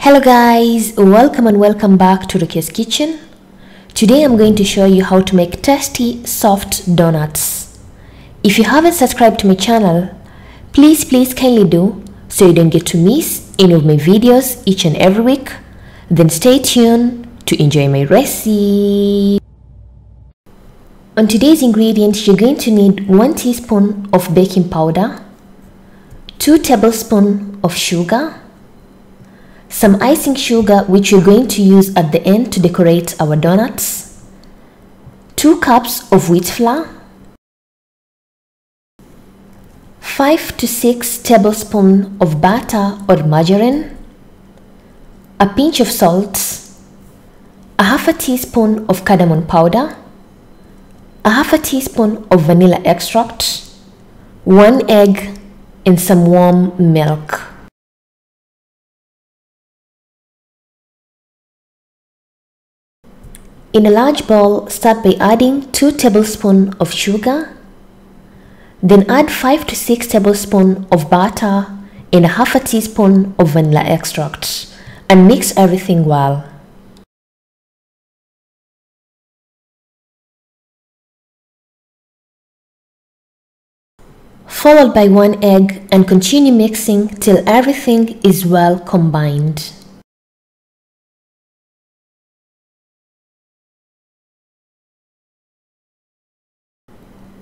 Hello guys, welcome and welcome back to Rukia's Kitchen. Today I'm going to show you how to make tasty soft donuts. If you haven't subscribed to my channel, please please kindly do so you don't get to miss any of my videos each and every week. Then stay tuned to enjoy my recipe. On today's ingredients, you're going to need 1 teaspoon of baking powder, 2 tablespoons of sugar, some icing sugar which we're going to use at the end to decorate our donuts, 2 cups of wheat flour, 5 to 6 tablespoons of butter or margarine, a pinch of salt, a half a teaspoon of cardamom powder, a half a teaspoon of vanilla extract, 1 egg, and some warm milk. In a large bowl, start by adding 2 tablespoons of sugar, then add 5 to 6 tablespoons of butter and a half a teaspoon of vanilla extract and mix everything well. Followed by one egg and continue mixing till everything is well combined.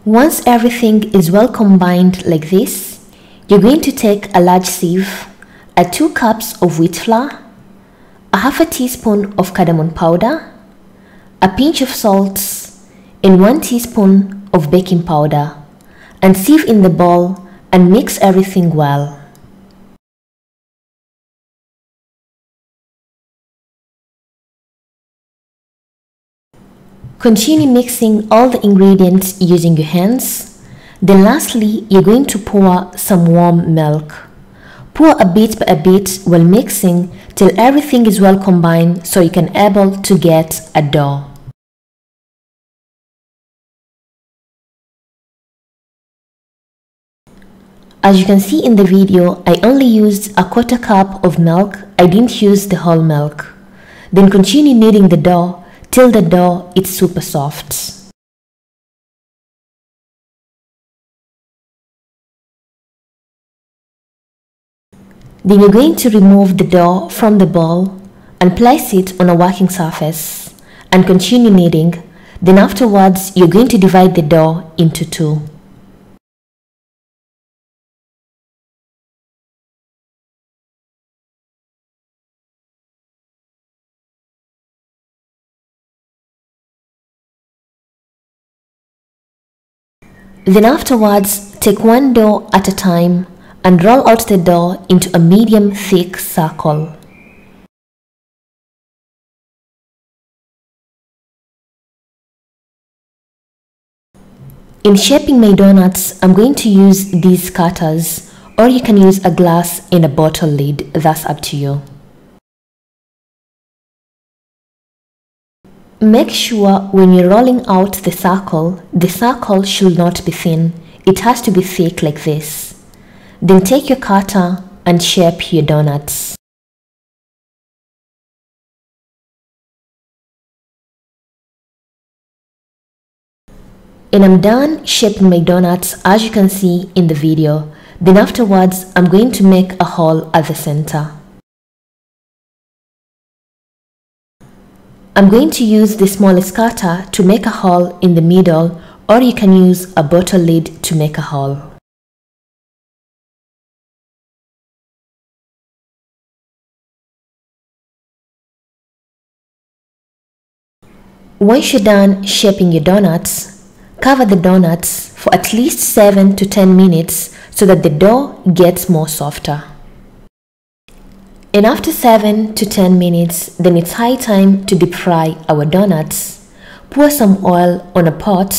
Once everything is well combined like this, you're going to take a large sieve, add 2 cups of wheat flour, a half a teaspoon of cardamom powder, a pinch of salt, and 1 teaspoon of baking powder, and sieve in the bowl and mix everything well. Continue mixing all the ingredients using your hands. Then lastly, you're going to pour some warm milk. Pour a bit by a bit while mixing till everything is well combined so you can able to get a dough. As you can see in the video, I only used a quarter cup of milk. I didn't use the whole milk. Then continue kneading the dough till the dough is super soft. Then you're going to remove the dough from the bowl and place it on a working surface and continue kneading. Then afterwards, you're going to divide the dough into two. Then afterwards, take one dough at a time and roll out the dough into a medium thick circle. In shaping my donuts, I'm going to use these cutters or you can use a glass and a bottle lid, that's up to you. Make sure when you're rolling out the circle, the circle should not be thin. It has to be thick like this. Then take your cutter and shape your donuts. And I'm done shaping my donuts as you can see in the video. Then afterwards, I'm going to make a hole at the center. I'm going to use the smallest cutter to make a hole in the middle or you can use a bottle lid to make a hole. Once you're done shaping your donuts, cover the donuts for at least 7 to 10 minutes so that the dough gets more softer. And after 7 to 10 minutes, then it's high time to deep fry our donuts. Pour some oil on a pot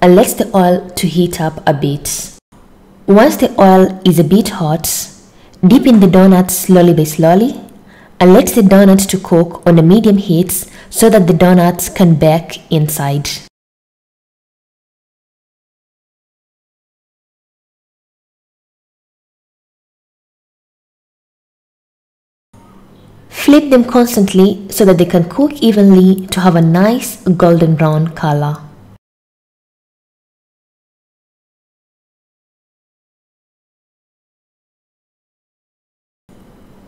and let the oil to heat up a bit. Once the oil is a bit hot, dip in the donuts slowly by slowly and let the donut to cook on a medium heat so that the donuts can bake inside. Flip them constantly so that they can cook evenly to have a nice golden brown color.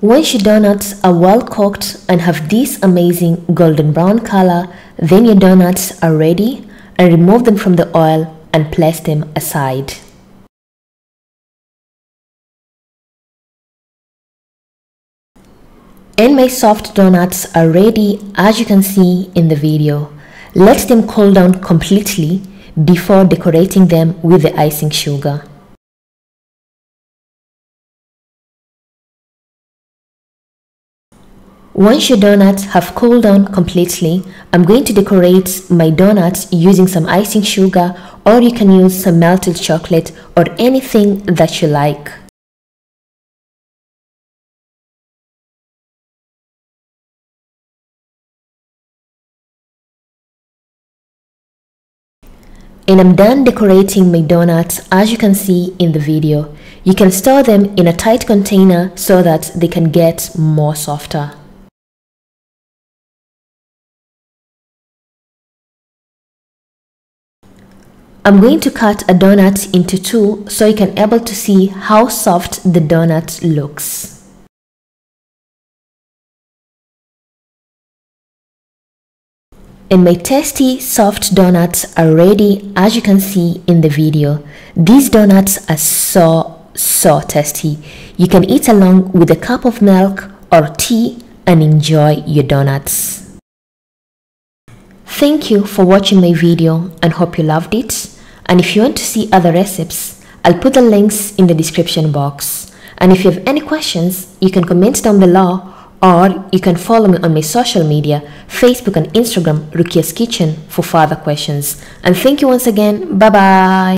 Once your donuts are well cooked and have this amazing golden brown color, then your donuts are ready and remove them from the oil and place them aside. And my soft donuts are ready as you can see in the video. Let them cool down completely before decorating them with the icing sugar. Once your donuts have cooled down completely, I'm going to decorate my donuts using some icing sugar or you can use some melted chocolate or anything that you like. And I'm done decorating my donuts as you can see in the video. You can store them in a tight container so that they can get more softer. I'm going to cut a donut into two so you can able to see how soft the donut looks. And my tasty soft donuts are ready as you can see in the video. These donuts are so so tasty. You can eat along with a cup of milk or tea and enjoy your donuts. Thank you for watching my video and hope you loved it. And if you want to see other recipes, I'll put the links in the description box. And if you have any questions, you can comment down below or you can follow me on my social media, Facebook and Instagram, Rukia's Kitchen for further questions. And thank you once again. Bye bye.